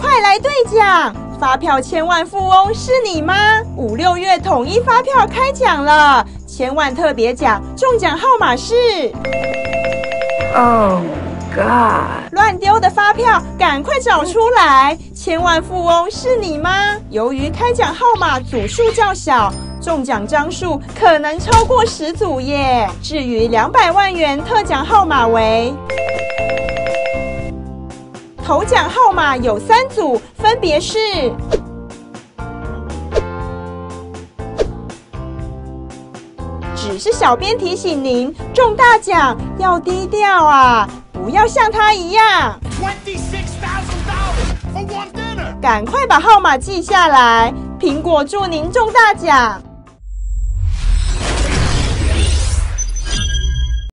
快来兑奖！发票千万富翁是你吗？五六月统一发票开奖了，千万特别奖中奖号码是。Oh God！乱丢的发票赶快找出来！千万富翁是你吗？由于开奖号码组数较小，中奖张数可能超过十组耶。至于两百万元特奖号码为。头奖号码有三组，分别是。只是小编提醒您，中大奖要低调啊，不要像他一样。赶快把号码记下来，苹果祝您中大奖。